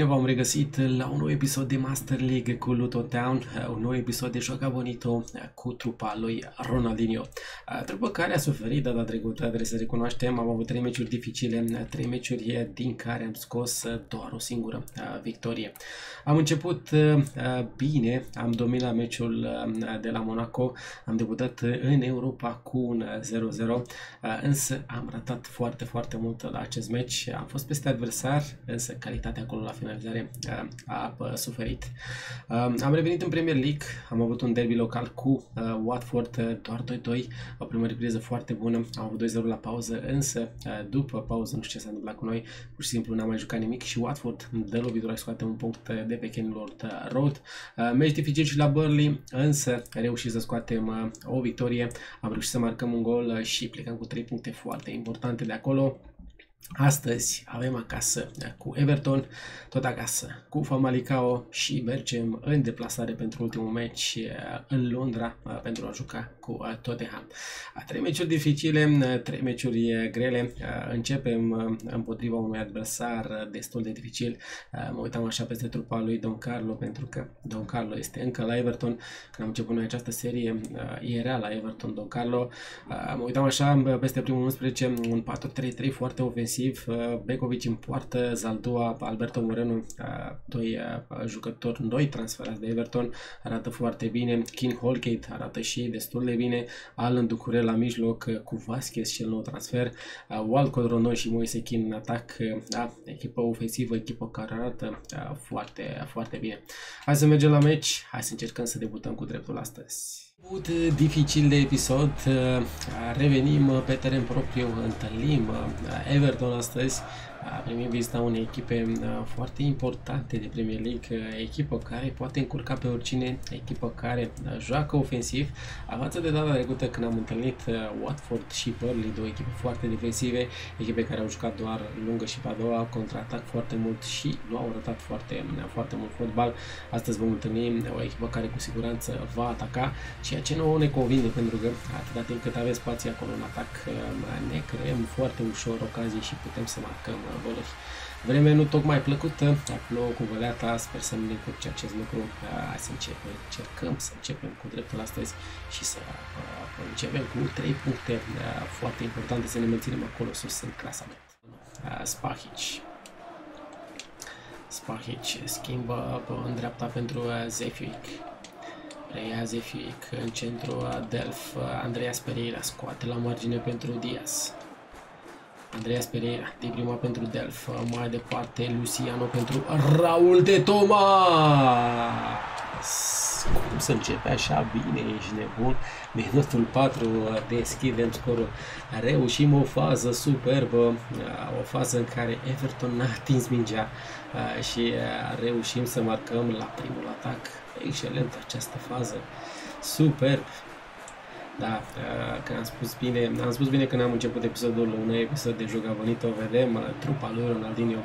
Bine v-am regăsit la un nou episod de Master League cu Luton Town, un nou episod de Joca Bonito cu trupa lui Ronaldinho. Trupă care a suferit data trecută, trebuie să recunoaștem, am avut trei meciuri dificile, trei meciuri din care am scos doar o singură victorie. Am început bine, am dominat meciul de la Monaco, am debutat în Europa cu un 0-0, însă am ratat foarte, foarte mult la acest meci. Am fost peste adversar, însă calitatea acolo la finalizare uh, a, a suferit. Um, am revenit în Premier League, am avut un derby local cu uh, Watford, uh, doar 2-2, o primă repriză foarte bună, am avut 2-0 la pauză, însă după pauză nu știu ce s-a întâmplat cu noi, pur și simplu n-am mai jucat nimic și Watford dă lovitura și scoate un punct de pe Kenny Lord Road. Meci dificil și la Burnley, însă reușit să scoatem o victorie, am reușit să marcăm un gol și plecăm cu 3 puncte foarte importante de acolo. Astăzi avem acasă cu Everton, tot acasă cu Famalicao și mergem în deplasare pentru ultimul meci uh, în Londra uh, pentru a juca cu uh, Tottenham. Trei meciuri dificile, trei meciuri grele. Începem împotriva unui adversar destul de dificil. Mă uitam așa peste trupa lui Don Carlo pentru că Don Carlo este încă la Everton. Când am început noi această serie, era la Everton Don Carlo. Mă uitam așa peste primul 11, un 4-3-3 foarte ofensiv ofensiv, uh, Begovic în poartă, Zaldua, Alberto Moreno, uh, doi uh, jucători noi transferați de Everton, arată foarte bine, King Holgate arată și destul de bine, Alan Ducurel la mijloc cu Vasquez și el nou transfer, Walcott, Ronon și Moise King în atac, da, echipă ofensivă, echipă care arată foarte, foarte bine. Hai să mergem la meci, hai să încercăm să debutăm cu dreptul astăzi. Început dificil de episod, revenim pe teren propriu, întâlnim Everton astăzi, primim vizita unei echipe foarte importante de Premier League, echipă care poate încurca pe oricine, echipă care joacă ofensiv. Față de data trecută când am întâlnit Watford și Burnley, două echipe foarte defensive, echipe care au jucat doar lungă și pe a doua, contraatac foarte mult și nu au arătat foarte, foarte mult fotbal. Astăzi vom întâlni o echipă care cu siguranță va ataca, ceea ce nu ne convine pentru că atâta timp cât avem spații acolo în atac, ne creăm foarte ușor ocazii și putem să marcăm goluri. Vreme nu tocmai plăcută, plouă cu văleata, sper să nu ne curce acest lucru. Hai să începem, încercăm să începem cu dreptul astăzi și să uh, începem cu 3 puncte uh, foarte importante, să ne menținem acolo sus în clasament. Uh, Spahic. Spahic schimbă în dreapta pentru Zefic. Reia Zefic în centru Delf. Andreas Pereira scoate la margine pentru Diaz. Andreas Pereira, de prima pentru Delf, mai departe Luciano pentru Raul de Toma. Cum să începe așa bine, ești nebun. Minutul 4 deschidem scorul. Reușim o fază superbă, o fază în care Everton n-a atins mingea și reușim să marcăm la primul atac. Excelent această fază. Superb. Da, uh, că am spus bine, am spus bine când am început episodul, un episod de Joga Bonito, vedem uh, trupa lui Ronaldinho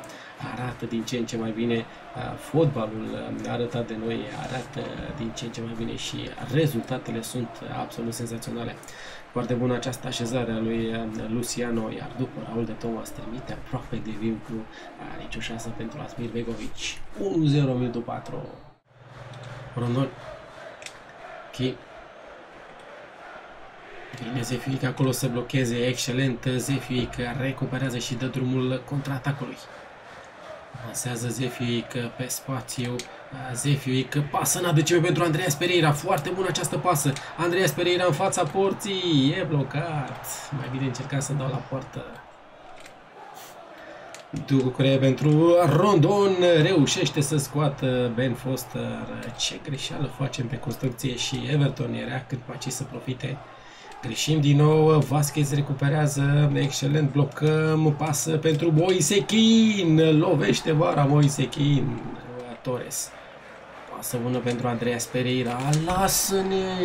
arată din ce în ce mai bine, uh, fotbalul arătat de noi arată din ce în ce mai bine și rezultatele sunt absolut senzaționale. Foarte bună această așezare a lui Luciano, iar după Raul de Thomas trimite aproape de vinclu, nicio șansă pentru Asmir Begovic. 1-0 minutul 4. Ronald. Okay. Bine, Zefic acolo să blocheze, excelent, Zefic recuperează și dă drumul contraatacului. Avansează Zefic pe spațiu, Zefic pasă în adâcime pentru Andreas Pereira, foarte bună această pasă, Andreas Pereira în fața porții, e blocat, mai bine încerca să dau la poartă. Ducure pentru Rondon reușește să scoată Ben Foster. Ce greșeală facem pe construcție și Everton era cât paci să profite. Greșim din nou, Vasquez recuperează, excelent, blocăm, pasă pentru Moise Kin, lovește vara Moise Kin, Torres. Pasă bună pentru Andreas Pereira, lasă-ne!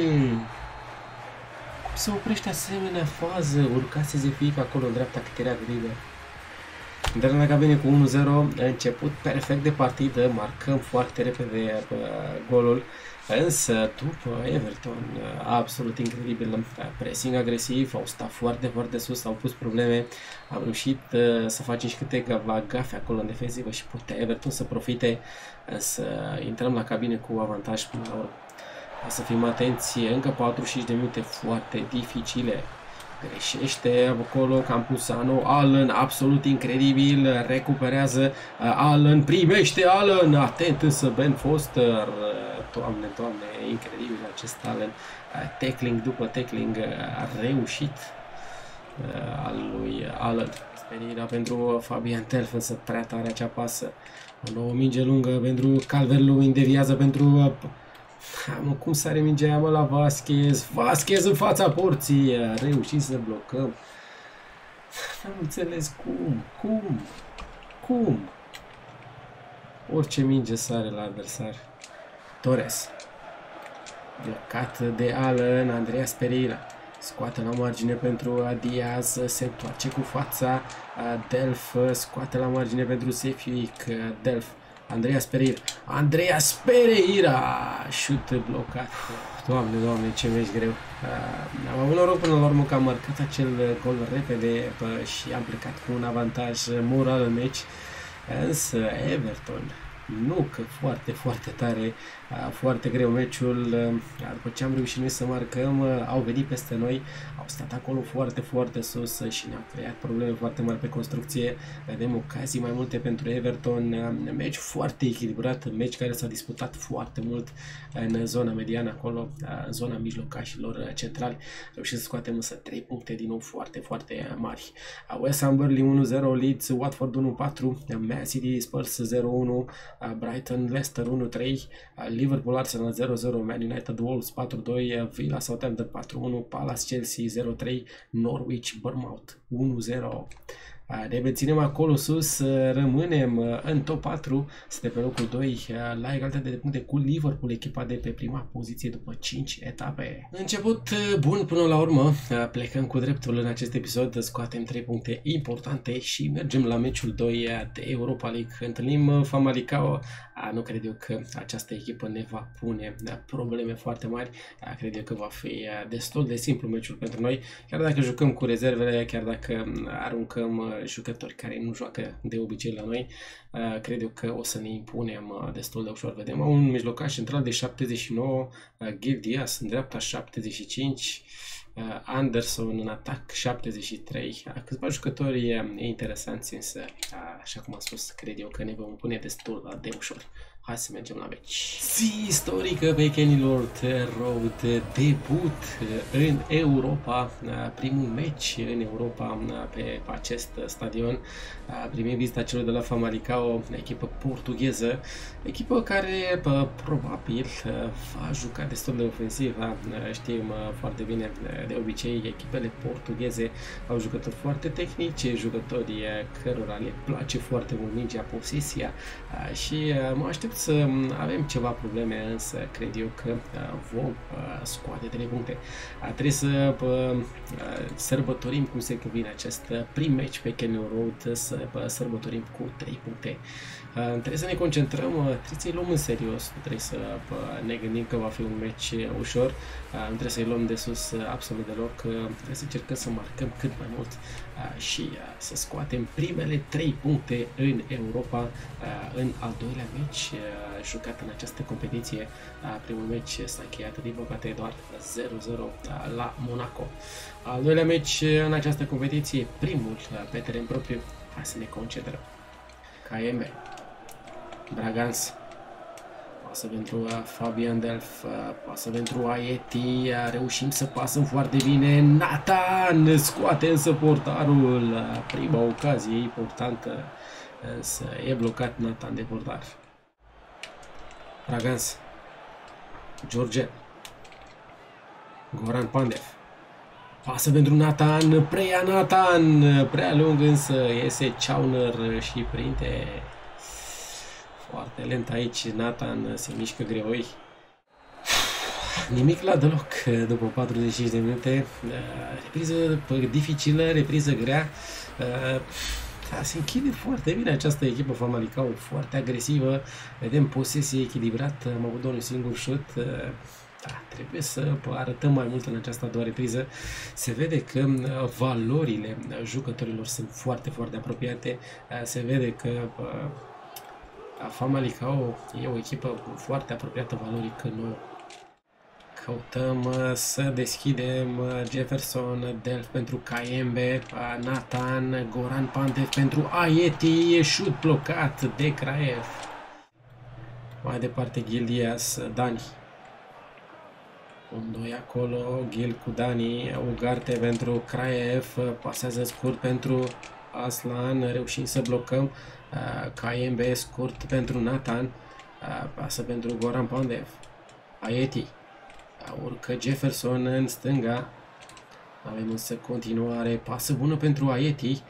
Cum se oprește asemenea fază? Urcase Zefic acolo în dreapta cât era liber. Dar dacă vine cu 1-0, a început perfect de partidă, marcăm foarte repede uh, golul. Însă, după Everton, absolut incredibil, pressing agresiv, au stat foarte, foarte sus, au pus probleme, am reușit uh, să facem și câteva gafe acolo în defensivă și putea Everton să profite, să intrăm la cabine cu avantaj până la urmă. Să fim atenți, încă 45 de minute foarte dificile Greșește acolo Campusano, Allen, absolut incredibil, recuperează uh, Allen, primește Allen, atent însă Ben Foster, toamne, uh, toamne, incredibil acest Allen, uh, tackling după tackling a reușit al lui Allen. Sperirea pentru Fabian Telf, însă prea tare acea pasă. O nouă minge lungă pentru Calvert-Lewin, deviază pentru Mă, cum sare mingea mă la Vasquez? Vasquez în fața porții. A reușit să blocăm. N-am înțeles cum. Cum? Cum? Orice minge sare la adversar. Torres. Blocat de Alan, Andreas Pereira. Scoate la margine pentru Diaz, se întoarce cu fața. Delf scoate la margine pentru Sefic. Delf Andreas Pereira. Andreas Pereira! Șut blocat. Doamne, doamne, ce meci greu. Uh, am avut noroc până la urmă că am marcat acel gol repede pă, și am plecat cu un avantaj moral în meci. Însă Everton nu că foarte, foarte tare, foarte greu meciul, după ce am reușit noi să marcăm, au venit peste noi, au stat acolo foarte, foarte sus și ne-au creat probleme foarte mari pe construcție, vedem ocazii mai multe pentru Everton, meci foarte echilibrat, meci care s-a disputat foarte mult în zona mediană acolo, în zona mijlocașilor centrali, reușit să scoatem însă 3 puncte din nou foarte, foarte mari. West Ham Burnley 1-0, Leeds, Watford 1-4, Man City Spurs 0-1, Brighton, Leicester 1-3, Liverpool, Arsenal 0-0, Man United, Wolves 4-2, Villa, Southampton 4-1, Palace, Chelsea 0-3, Norwich, Bournemouth 1-0. Ne menținem acolo sus, rămânem în top 4, suntem pe locul 2 la egalitate de puncte cu Liverpool, echipa de pe prima poziție după 5 etape. Început bun până la urmă, plecăm cu dreptul în acest episod, scoatem 3 puncte importante și mergem la meciul 2 de Europa League. Întâlnim Famalicao, nu cred eu că această echipă ne va pune probleme foarte mari, cred eu că va fi destul de simplu meciul pentru noi, chiar dacă jucăm cu rezervele, chiar dacă aruncăm jucători care nu joacă de obicei la noi, uh, cred eu că o să ne impunem uh, destul de ușor. Vedem un mijlocaș central de 79, uh, Gil Diaz în dreapta 75, Anderson în atac 73. Câțiva jucători interesanți, însă, așa cum am spus, cred eu că ne vom pune destul de ușor. Hai să mergem la meci. Zi istorică pe Kenny Lord Road, debut în Europa, primul meci în Europa pe acest stadion. Primim vizita celor de la Famalicao, echipă portugheză, echipă care probabil va juca destul de ofensiv. Știm foarte bine, de obicei, echipele portugheze au jucători foarte tehnici, jucători cărora le place foarte mult mingea, posesia și mă aștept aștept să avem ceva probleme, însă cred eu că uh, vom uh, scoate 3 puncte. Trebuie să uh, sărbătorim cum se cuvine acest prim match pe Kenny Road, să sărbătorim cu 3 puncte. Trebuie să ne concentrăm, trebuie să-i luăm în serios, nu trebuie să ne gândim că va fi un match ușor, nu trebuie să-i luăm de sus absolut deloc, trebuie să încercăm să marcăm cât mai mult și să scoatem primele 3 puncte în Europa în al doilea meci jucat în această competiție. Primul meci s-a încheiat, din păcate, doar 0-0 la Monaco. Al doilea meci în această competiție, primul pe teren propriu. Hai să ne concentrăm. KM, Bragans, pasă pentru Fabian Delf, pasă pentru Aieti, reușim să pasăm foarte bine, Nathan scoate însă portarul, prima ocazie importantă, însă e blocat Nathan de portar. Ragans. George. Goran Pandev. Pasă pentru Nathan, preia Nathan, prea lung însă iese Chauner și prinde. Foarte lent aici, Nathan se mișcă greoi. Nimic la deloc după 45 de minute. Repriză dificilă, repriză grea. Da, se închide foarte bine această echipă Famalicao, foarte agresivă. Vedem posesie echilibrată, am avut doar un singur șut. Da, trebuie să arătăm mai mult în această a doua repriză. Se vede că valorile jucătorilor sunt foarte, foarte apropiate. Se vede că Famalicao e o echipă foarte apropiată valoric nouă. Căutăm uh, să deschidem uh, Jefferson, Delf pentru Kayembe, uh, Nathan, Goran Pandev pentru Aieti, e șut blocat de Kraev. Mai departe Gildias, Dani. Un doi acolo, Gil cu Dani, Ugarte pentru Kraev, pasează scurt pentru Aslan, reușim să blocăm. Kayembe scurt pentru Nathan, pasă pentru Goran Pandev. Aieti. Urcă Jefferson în stânga. Avem însă continuare. Pasă bună pentru Aieti.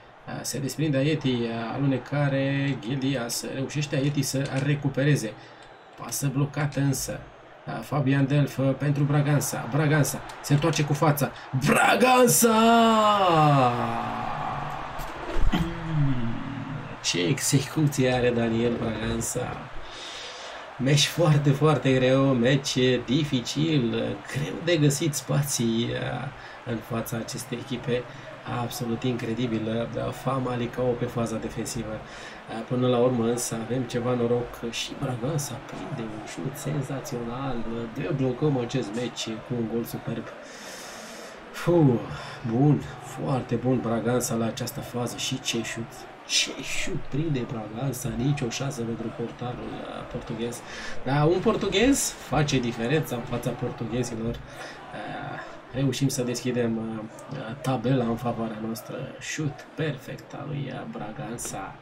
Se desprinde Aieti. Alunecare. Gildias. Reușește Aieti să recupereze. Pasă blocată însă. Fabian Delf pentru Bragansa. Bragansa se întoarce cu fața. Bragansa! Ce execuție are Daniel Bragansa! Meci foarte, foarte greu, meci dificil, greu de găsit spații uh, în fața acestei echipe, absolut incredibilă, fama Licao pe faza defensivă. Uh, până la urmă însă avem ceva noroc și Braganța prinde un șut senzațional, deblocăm acest meci cu un gol superb. Fuh, bun, foarte bun Braganța la această fază și ce șut ce șut prinde Braganța, nicio șansă pentru portarul uh, portughez. Dar un portughez face diferența în fața portughezilor. Uh, reușim să deschidem uh, tabela în favoarea noastră. Șut perfect al lui Braganța.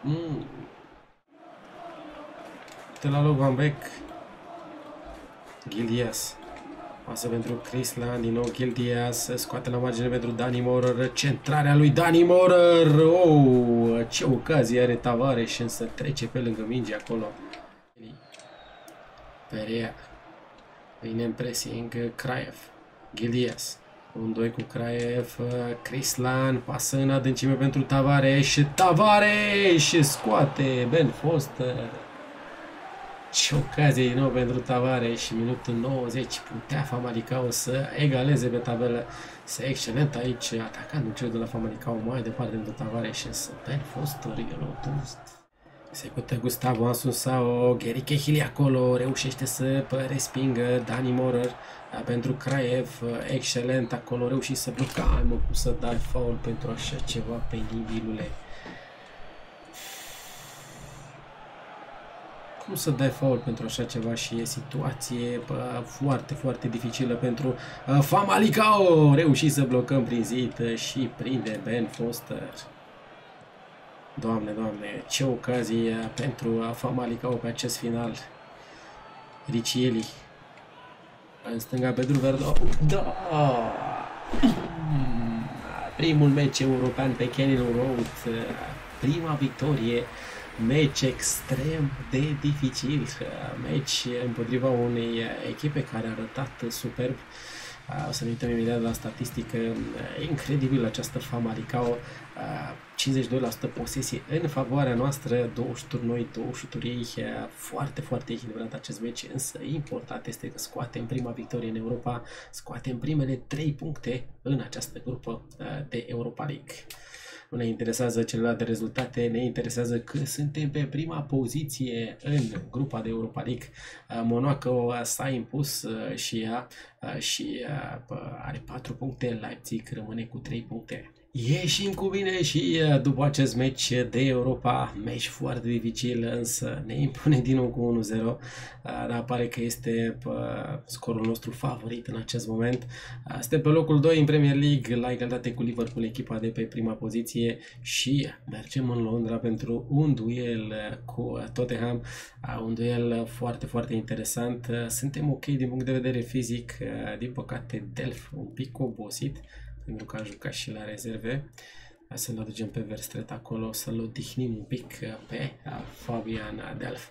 Mm. De la loc Van Beek. Gilias. Pasă pentru Crislan, din nou Gildia se scoate la margine pentru Dani Morer, centrarea lui Dani Morer, oh, ce ocazie are Tavares și însă trece pe lângă minge acolo. Perea, vine în pressing Kraev, Gildias, un doi cu Kraev, Crislan, pasă în adâncime pentru Tavares, Tavares scoate Ben Foster. Ce ocazie din nou pentru Tavares și minutul 90 putea Famalicao să egaleze pe tabelă. Se excelent aici atacant cel de la Famalicao mai departe pentru Tavares și să Ben Foster robust. Execută Gustavo Asunsao, Gary Kehili acolo, reușește să respingă Dani Morer pentru Kraev, excelent acolo, reușit să bloca, ai mă, cum să dai faul pentru așa ceva penibilule. Cum să dai faul pentru așa ceva și e situație bă, foarte, foarte dificilă pentru uh, Famalicao. Reușit să blocăm prin zid și prinde Ben Foster. Doamne, doamne, ce ocazie pentru Famalicao pe acest final. Ricieli. În stânga Pedro Verdo. Da! Primul meci european pe Kenny Road. Prima victorie meci extrem de dificil, meci împotriva unei echipe care a arătat superb. O să ne uităm imediat la statistică. Incredibil această Famalicao. 52% posesie în favoarea noastră, 2 șuturi noi, 2 șuturi ei. Foarte, foarte echilibrat acest meci, însă important este că scoatem prima victorie în Europa, scoatem primele 3 puncte în această grupă de Europa League. Nu ne interesează celelalte rezultate, ne interesează că suntem pe prima poziție în grupa de Europa League. Uh, Monaco s-a impus uh, și ea uh, și are 4 puncte, Leipzig rămâne cu 3 puncte. Ieșim cu bine și după acest meci de Europa, meci foarte dificil, însă ne impune din nou cu 1-0, dar pare că este scorul nostru favorit în acest moment. Suntem pe locul 2 în Premier League, la egalitate cu Liverpool, echipa de pe prima poziție și mergem în Londra pentru un duel cu Tottenham, un duel foarte, foarte interesant. Suntem ok din punct de vedere fizic, din păcate Delf un pic obosit, pentru că a jucat și la rezerve. Să-l aducem pe Verstret acolo, să-l odihnim un pic pe Fabian Delf.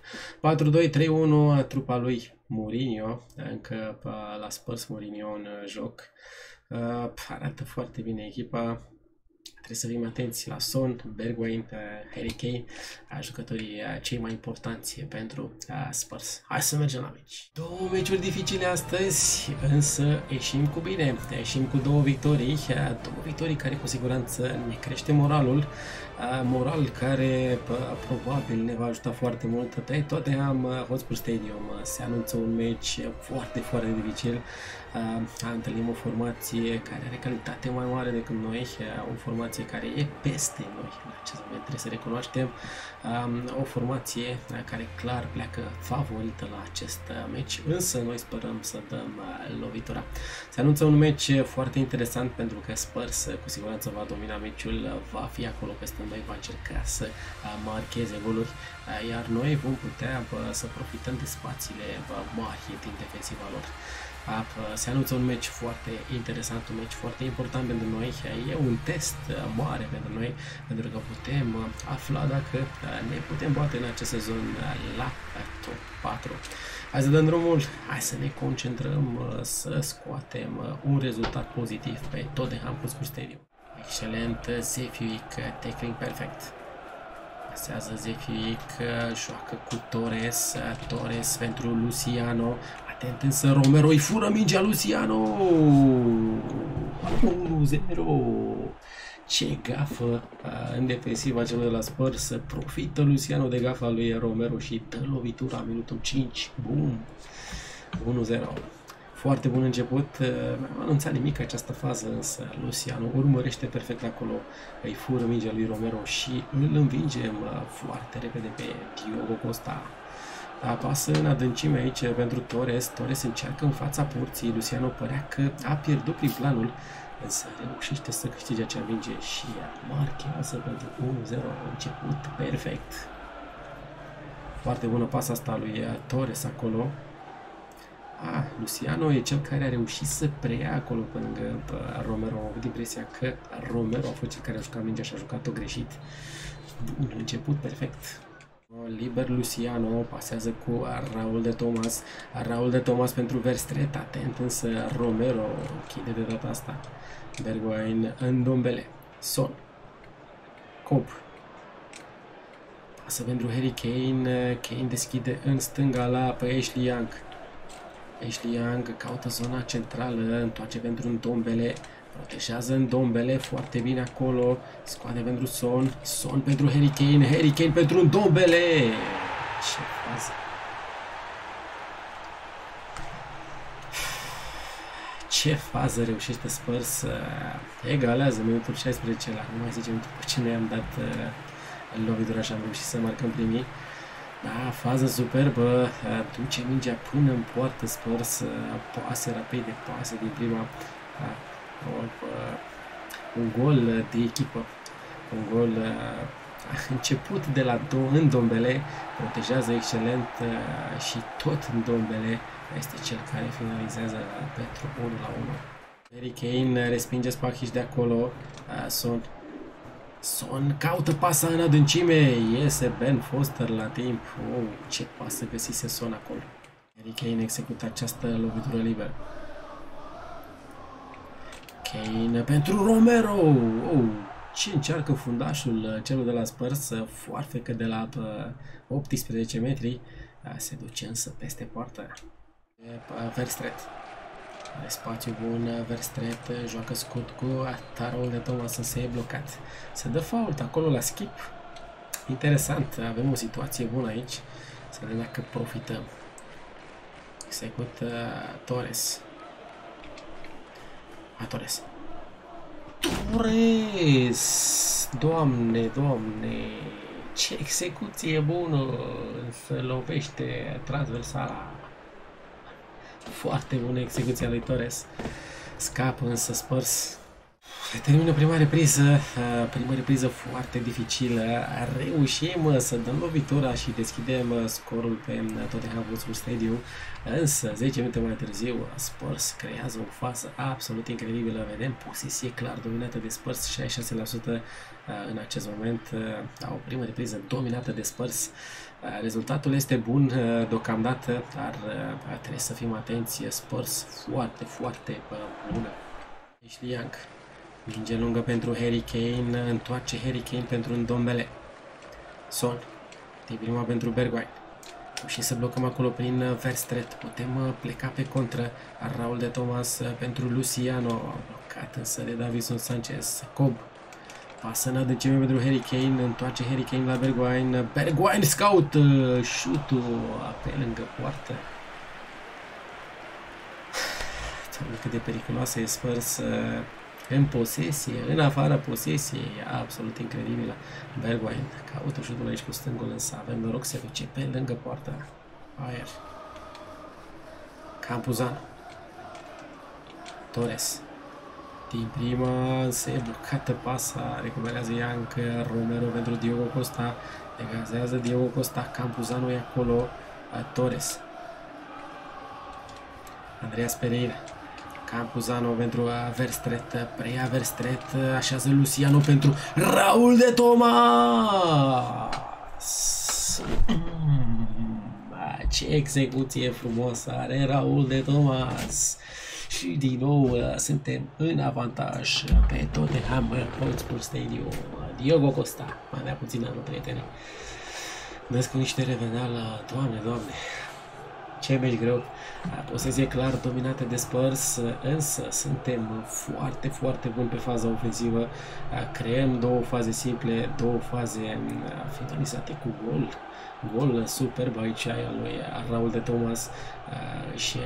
4-2-3-1, trupa lui Mourinho, încă la Spurs Mourinho în joc. Arată foarte bine echipa, trebuie să fim atenți la Son, Bergwijn, Harry Kane, jucătorii cei mai importanți pentru Spurs. Hai să mergem la meci. Două meciuri dificile astăzi, însă ieșim cu bine. Ieșim cu două victorii, două victorii care cu siguranță ne crește moralul, moral care probabil ne va ajuta foarte mult pe Tottenham Hotspur Stadium. Se anunță un meci foarte, foarte dificil. A întâlnim o formație care are calitate mai mare decât noi, o formație care e peste noi în acest moment, trebuie să recunoaștem. O formație care clar pleacă favorită la acest meci, însă noi sperăm să dăm lovitura. Se anunță un meci foarte interesant pentru că Spurs cu siguranță va domina meciul, va fi acolo peste noi, va încerca să marcheze goluri, iar noi vom putea să profităm de spațiile mari din defensiva lor. Se anunță un meci foarte interesant, un meci foarte important pentru noi. E un test mare pentru noi, pentru că putem afla dacă ne putem bate în acest sezon la top 4. Hai să dăm drumul, hai să ne concentrăm să scoatem un rezultat pozitiv pe Tottenham Hotspur Stadium. Excelent, Zefiuic, tackling perfect. Pasează Zefiuic, joacă cu Torres, Torres pentru Luciano, Atent însă Romero îi fură mingea Luciano. 1-0. Ce gafă în defensiva celor de la Spurs. Profită Luciano de gafa lui Romero și dă lovitura minutul 5. Bum. 1-0. Foarte bun început, nu anunțat nimic această fază, însă Luciano urmărește perfect acolo, îi fură mingea lui Romero și îl învingem foarte repede pe Diogo Costa apasă în adâncime aici pentru Torres. Torres încearcă în fața porții. Luciano părea că a pierdut prin planul, însă reușește să câștige acea minge și marchează pentru 1-0. Început perfect. Foarte bună pasa asta lui Torres acolo. Ah, Luciano e cel care a reușit să preia acolo pe lângă Romero. Am avut impresia că Romero a fost cel care a jucat mingea și a jucat-o greșit. Bun, început perfect. Liber Luciano pasează cu Raul de Thomas. Raul de Thomas pentru Verstret, atent însă Romero închide de data asta. Bergwijn în dombele. Son. Cop. Pasă pentru Harry Kane. Kane deschide în stânga la pe Ashley Young. Ashley Young caută zona centrală, întoarce pentru un dombele. Protejează în dombele foarte bine acolo. Scoate pentru Son. Son pentru Harry Kane. Harry Kane pentru un dombele. Ce fază. Ce fază reușește Spurs să egalează minutul 16 la nu mai 10 minute după ce ne am dat uh, lovitura și am reușit să marcăm primii. Da, fază superbă, duce mingea până în poartă Spurs, pase rapide, pase din prima, un gol de echipă, un gol început de la do- în Dombele, protejează excelent și tot în Dombele este cel care finalizează pentru 1 la 1. Harry Kane respinge Spachiș de acolo, Son Son caută pasa în adâncime, iese Ben Foster la timp, oh, ce pasă găsise Son acolo. Harry Kane execută această lovitură liberă. Kane pentru Romero. Oh, ce încearcă fundașul uh, celor de la Spurs, foarfecă de la 18 uh, metri, uh, se duce însă peste poartă. Verstret. Are spațiu bun, Verstret joacă scurt cu tarul de Thomas să e blocat. Se dă fault acolo la skip. Interesant, avem o situație bună aici. Să vedem dacă profităm. Execut uh, Torres. A, Torres. Torres! Doamne, doamne! Ce execuție bună! Se lovește transversala. Foarte bună execuția lui Torres. Scapă însă Spurs Termină prima repriză, uh, prima repriză foarte dificilă. Reușim să dăm lovitura și deschidem uh, scorul pe uh, Tottenham Hotspur Stadium, însă 10 minute mai târziu Spurs creează o fază absolut incredibilă. Vedem posesie clar dominată de Spurs, 66% în acest moment. Au o primă repriză dominată de Spurs. Rezultatul este bun deocamdată, dar trebuie să fim atenți. Spurs foarte, foarte bună. Ești Young Minge lungă pentru Harry Kane, întoarce Harry Kane pentru un Dombele. Son, de prima pentru Bergwijn. Și să blocăm acolo prin uh, Verstret. Putem uh, pleca pe contră. Raul de Thomas uh, pentru Luciano. Blocat însă de Davison Sanchez. Cob. Pasă în adâncime pentru Harry Kane. Întoarce Harry Kane la Bergwijn. Bergwijn scout. Șutul pe lângă poartă. Doamne, cât de periculoasă e Spurs în posesie, în afara posesiei, absolut incredibilă. Bergwijn caută șutul aici cu stângul, însă avem noroc să duce pe lângă poarta aer. Campuzan. Torres. Din prima se blocată pasa, recuperează Young Romero pentru Diogo Costa, egazează Diogo Costa, Campuzano e acolo, Torres. Andreas Pereira. Campuzano pentru Verstret, preia Verstret, așează Luciano pentru Raul de Tomas! Ce execuție frumoasă are Raul de Tomas! Și din nou suntem în avantaj pe Tottenham Hotspur Stadium. Diogo Costa, mai avea puțin anul, prieteni. Vezi cu niște reveneală, doamne, doamne, ce meci greu. Posezie clar dominată de Spurs, însă suntem foarte, foarte buni pe faza ofensivă. Creăm două faze simple, două faze finalizate cu gol. Gol superb aici al lui Raul de Thomas și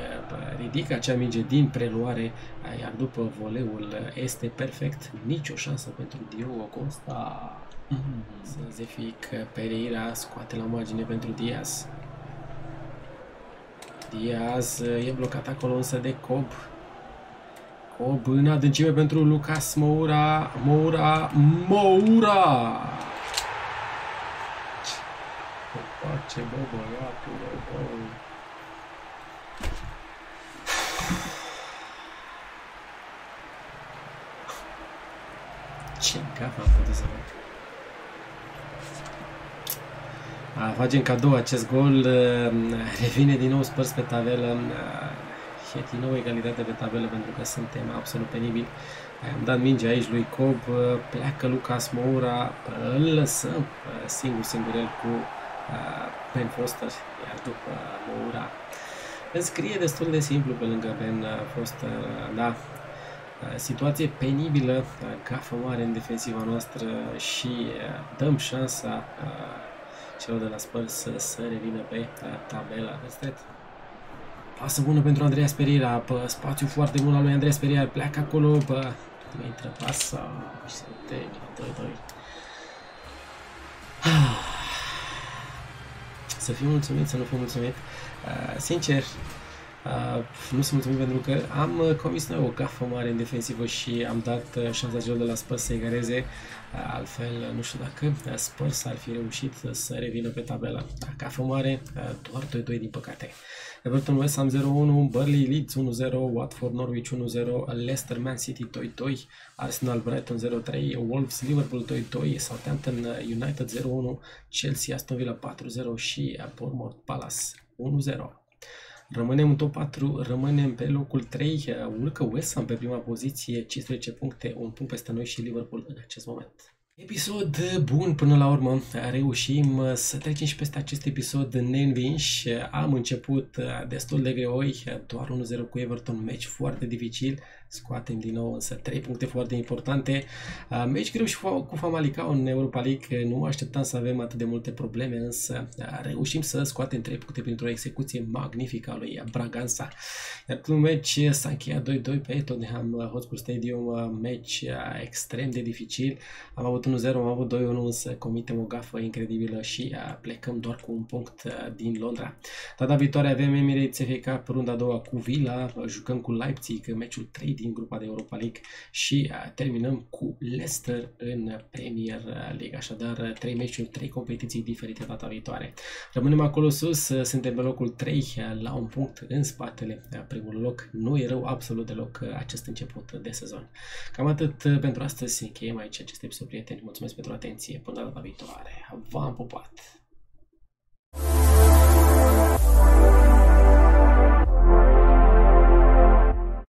ridică acea minge din preluare, iar după voleul este perfect. Nicio șansă pentru Diogo Costa. Să Zefic Pereira scoate la margine pentru Diaz. Diaz e blocat acolo însă de Cob. Cob în adâncime pentru Lucas Moura. Moura. Moura! Ce face, bă, băiatul, bă, bă. Ce gafă am putut să fac. Facem cadou acest gol, uh, revine din nou Spurs pe tabelă, uh, și din nou egalitate pe tabelă pentru că suntem absolut penibili. Am dat minge aici lui Cob, uh, pleacă Lucas Moura, îl lăsăm singur, singur el cu Ben Foster, iar după Moura scrie destul de simplu pe lângă Ben Foster, da, situație penibilă, gafă mare în defensiva noastră și dăm șansa celor de la Spurs să, să revină pe tabela. Este pasă bună pentru Andreea Pereira, pe spațiu foarte bun al lui Andreea Pereira, pleacă acolo, pe nu intră pasa și se termină 2-2. Să fim mulțumit, să nu fim mulțumit. Uh, sincer, Uh, nu sunt mulțumit pentru că am uh, comis noi o gafă mare în defensivă și am dat uh, șansa celor de la Spurs să egareze. Uh, altfel, nu știu dacă uh, Spurs ar fi reușit să revină pe tabelă. Da, gafă mare, uh, doar 2-2 din păcate. Everton West Ham 0-1, Burnley Leeds 1-0, Watford Norwich 1-0, Leicester Man City 2-2, Arsenal Brighton 0-3, Wolves Liverpool 2-2, Southampton United 0-1, Chelsea Aston Villa 4-0 și Bournemouth Palace 1-0. Rămânem în top 4, rămânem pe locul 3, urcă West Ham pe prima poziție, 15 puncte, un punct peste noi și Liverpool în acest moment. Episod bun până la urmă, reușim să trecem și peste acest episod neînvinși. Am început destul de greoi, doar 1-0 cu Everton, meci foarte dificil, scoatem din nou însă 3 puncte foarte importante. Meci greu și cu Famalicao în Europa League, nu așteptam să avem atât de multe probleme, însă reușim să scoatem 3 puncte printr-o execuție magnifică a lui Braganza. Iar un meci s-a încheiat 2-2 pe Tottenham Hotspur Stadium, meci extrem de dificil. Am avut 1-0, am avut 2-1, însă comitem o gafă incredibilă și plecăm doar cu un punct din Londra. Data viitoare avem Emirates FA Cup, runda a doua cu Villa, jucăm cu Leipzig, meciul 3 din grupa de Europa League și uh, terminăm cu Leicester în Premier League. Așadar, trei meciuri, trei competiții diferite data viitoare. Rămânem acolo sus, uh, suntem pe locul 3 uh, la un punct în spatele primul loc. Nu e rău absolut deloc acest început de sezon. Cam atât pentru astăzi. Încheiem aici acest episod, prieteni. Mulțumesc pentru atenție. Până data viitoare. V-am pupat!